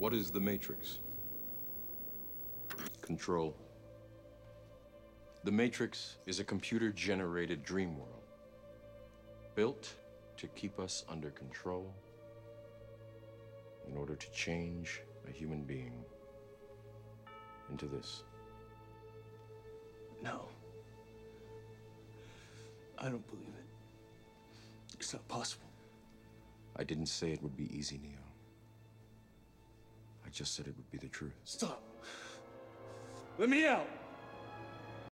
What is the Matrix? Control. The Matrix is a computer generated dream world built to keep us under control in order to change a human being into this. No. I don't believe it. It's not possible. I didn't say it would be easy, Neo. I just said it would be the truth. Stop. Let me out.